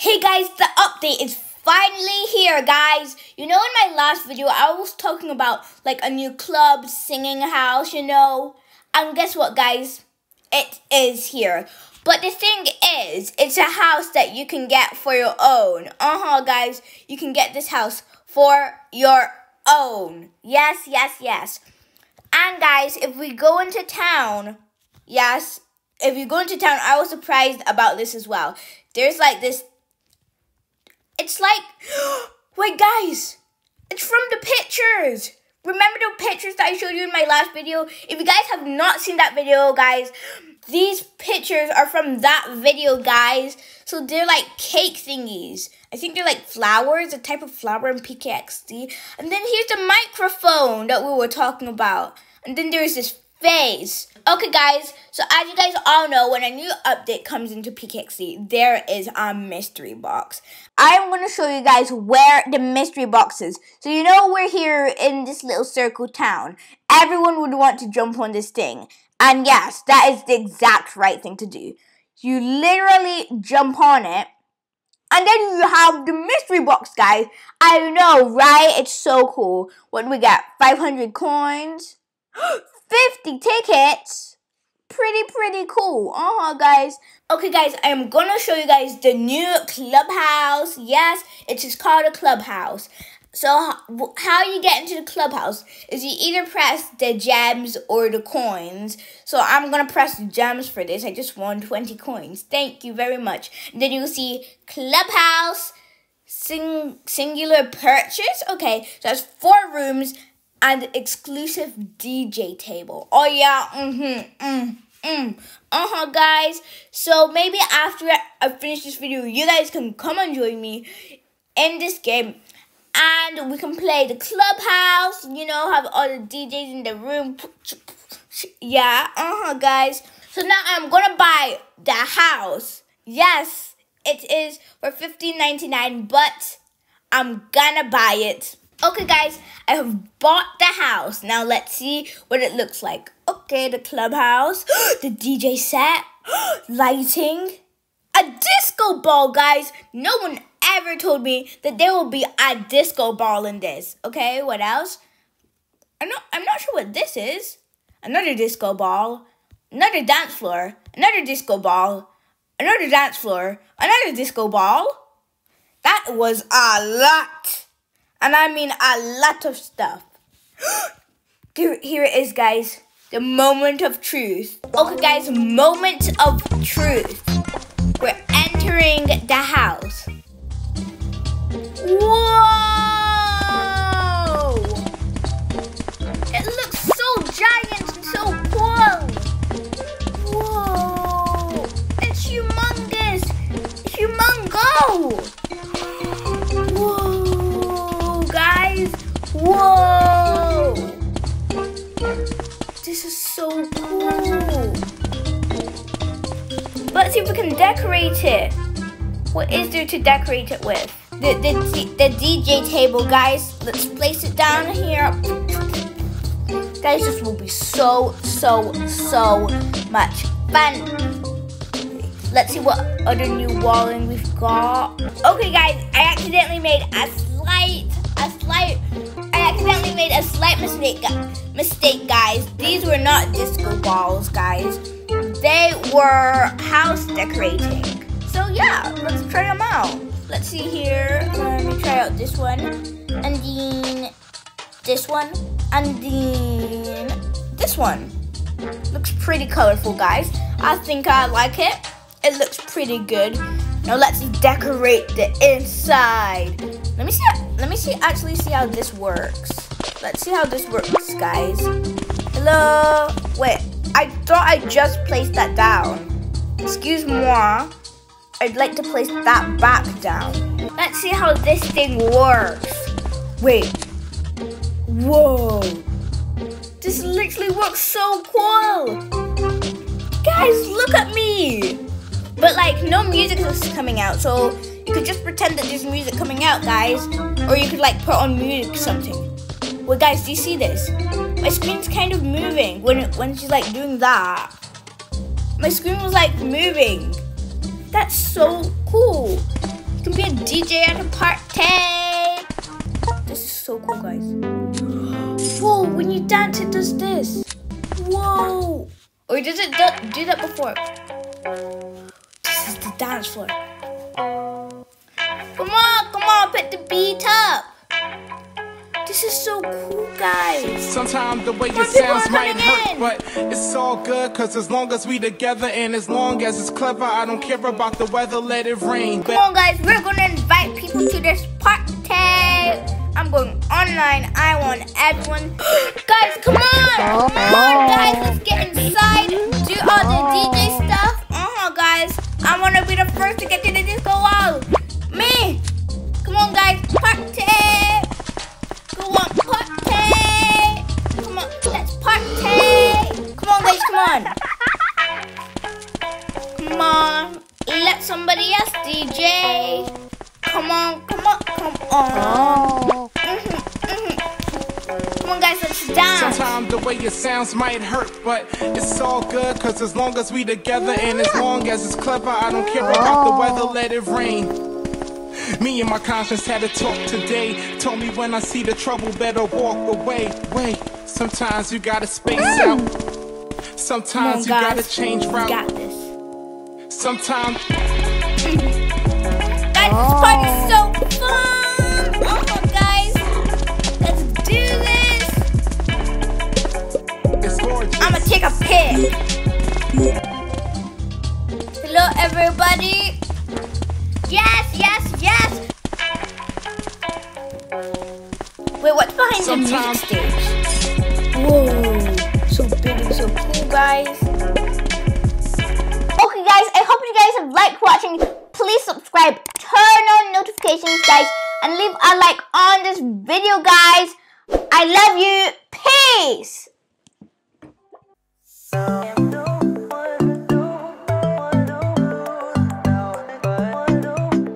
Hey guys, the update is finally here, guys. You know, in my last video, I was talking about like a new club singing house, you know. And guess what, guys? It is here. But the thing is, it's a house that you can get for your own. Uh-huh, guys. You can get this house for your own. Yes, yes, yes. And guys, if we go into town, yes, if you go into town, I was surprised about this as well. There's like this it's like, wait, guys, it's from the pictures. Remember the pictures that I showed you in my last video? If you guys have not seen that video, guys, these pictures are from that video, guys. So they're like cake thingies. I think they're like flowers, a type of flower in PKXD. And then here's the microphone that we were talking about. And then there's this face. Okay, guys, so as you guys all know, when a new update comes into PKXD, there is a mystery box. I'm going to show you guys where the mystery box is. So you know we're here in this little circle town. Everyone would want to jump on this thing. And yes, that is the exact right thing to do. You literally jump on it. And then you have the mystery box, guys. I know, right? It's so cool. What do we got? 500 coins? 50 tickets. Pretty, pretty cool. Uh-huh, guys. Okay, guys, I am gonna show you guys the new clubhouse. Yes, it is called a clubhouse. So how you get into the clubhouse is you either press the gems or the coins. So I'm going to press the gems for this. I just won 20 coins. Thank you very much. And then you'll see clubhouse sing singular purchase. Okay, so that's four rooms and exclusive DJ table. Oh yeah, mm-hmm, mm, mm. Uh-huh, guys. So maybe after I finish this video, you guys can come and join me in this game. And we can play the clubhouse, you know, have all the DJs in the room. Yeah, uh-huh, guys. So now I'm gonna buy the house. Yes, it is for fifteen ninety nine, but I'm gonna buy it. Okay, guys, I have bought the house. Now let's see what it looks like. Okay, the clubhouse, the DJ set, lighting, a disco ball, guys. No one ever told me that there will be a disco ball in this. Okay, what else? I'm not, I'm not sure what this is. Another disco ball, another dance floor, another disco ball, another dance floor, another disco ball. That was a lot. And I mean a lot of stuff. here, it is, guys. The moment of truth. Okay, guys, moment of truth. We're entering the house. Let's see if we can decorate it. What is there to decorate it with? The, the, the DJ table, guys. Let's place it down here. Guys, this will be so, so, so much fun. Let's see what other new walling we've got. Okay, guys, I accidentally made a slight, a slight accidentally made a slight mistake, mistake, guys. These were not disco balls, guys. They were house decorating. So yeah, let's try them out. Let's see here. Let me try out this one. And then this one. And then this one. Looks pretty colorful, guys. I think I like it. It looks pretty good. Now let's decorate the inside. Let me see. Let me see. Actually, see how this works. Let's see how this works, guys. Hello. Wait. I thought I just placed that down. Excuse moi. I'd like to place that back down. Let's see how this thing works. Wait. Whoa. This literally works so cool. Guys, look at me. But like no music is coming out, so you could just pretend that there's music coming out, guys. Or you could like put on music something. Well guys, do you see this? My screen's kind of moving when it, when she's like doing that. My screen was like moving. That's so cool. You can be a DJ at a party. This is so cool, guys. Whoa, when you dance, it does this. Whoa. Or does it do, do that before? This is the dance floor. Come on, come on, put the beat up. This is so cool, guys. Sometimes the way it sounds might hurt, in. but it's all good, cause as long as we together and as long as it's clever, I don't care about the weather, let it rain. Come on, guys, we're gonna invite people to this party. I'm going online. I want everyone. guys, come on! Come on, guys, let's get inside, wanna be the first to get to the disco wall. Me! Come on, guys, party! Come on, party! Come on, let's party! Come on, guys, come on. Come on. Let somebody else DJ. Sometimes the way it sounds might hurt, but it's all good, cause as long as we together and as long as it's clever, I don't care about the weather, let it rain. Me and my conscience had a talk today. Told me when I see the trouble, better walk away. Wait, sometimes you gotta space out. Sometimes you gotta change route. got this. Sometimes. oh. this part is so everybody. Yes, yes, yes. Wait, what's behind Sometimes. the music stage? Whoa so big and so cool, guys. Okay, guys, I hope you guys have liked watching. Please subscribe, turn on notifications, guys, and leave a like on this video, guys. I love you. Peace.